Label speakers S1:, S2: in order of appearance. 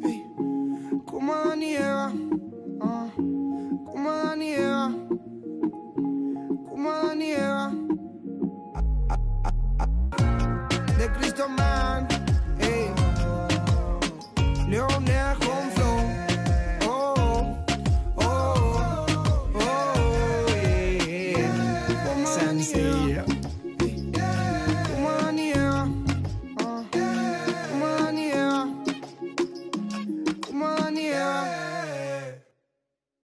S1: Hey, como Daniela, ah, como Daniela, como Daniela, ah, de Cristo Man, hey, Leonel con flow, oh, oh, oh, oh, yeah, como Daniela. money. Yeah.